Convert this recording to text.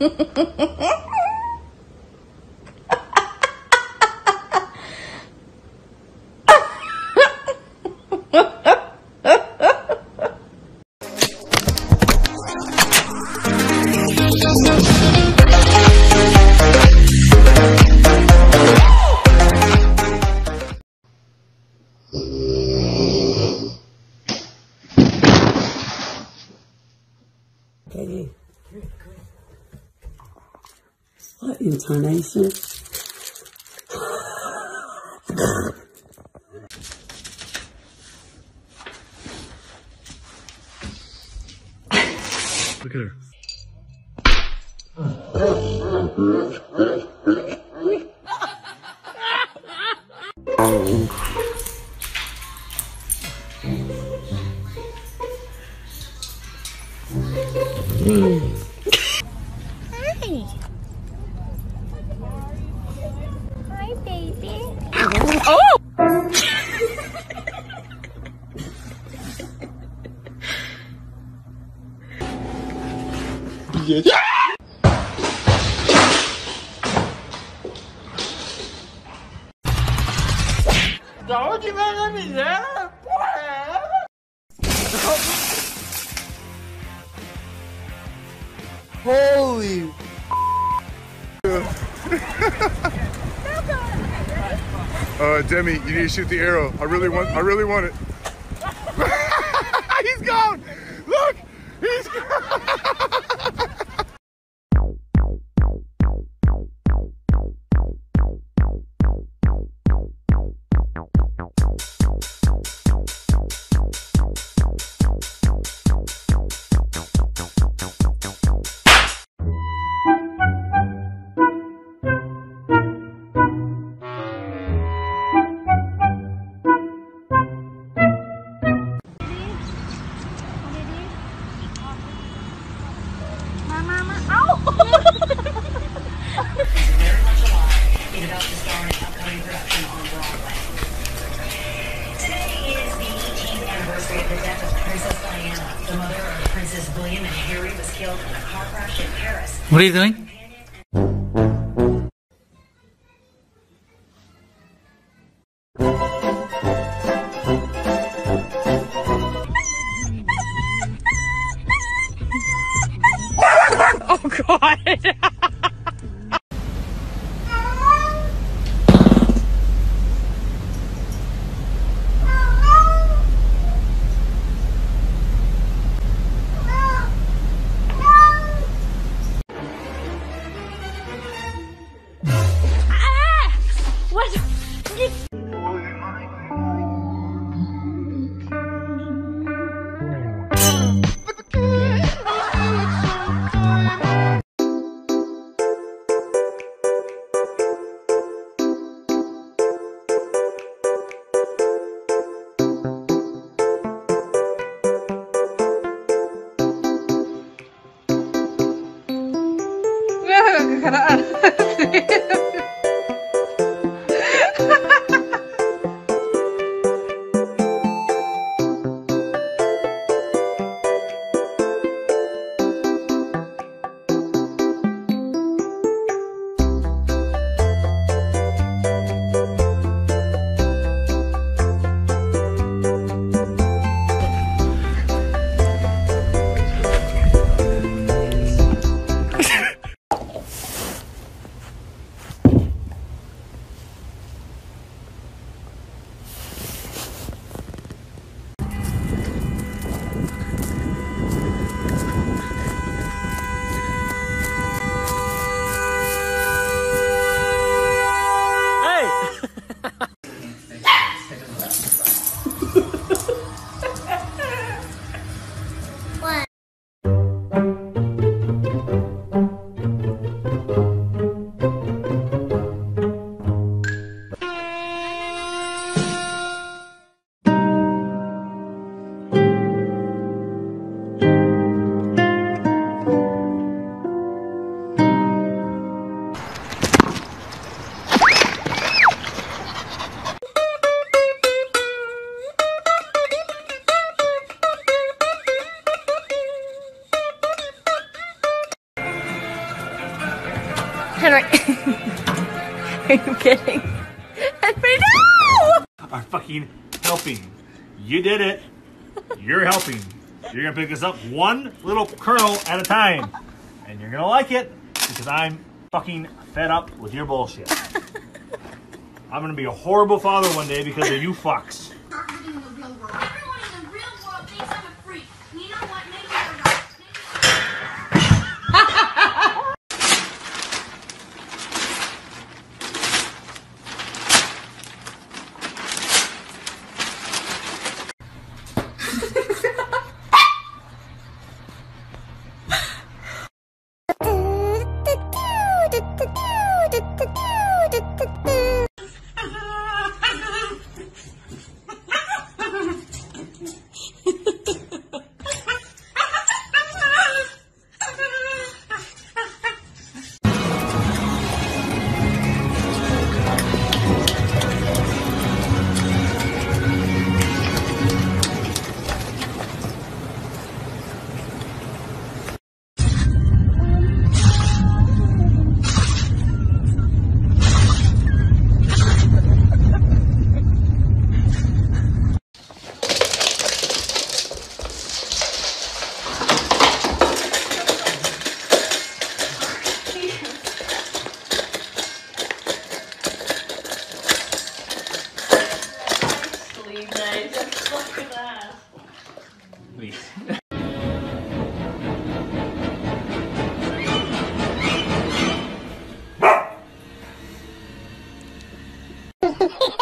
여기 What intonation? Look at her. Hi. Holy. Uh, Demi, you need to shoot the arrow. I really want. I really want it. What are you doing? oh, God. Henry. Are you kidding? Henry, no! are fucking helping. You did it. You're helping. You're gonna pick this up one little kernel at a time. And you're gonna like it because I'm fucking fed up with your bullshit. I'm gonna be a horrible father one day because of you fucks. Please.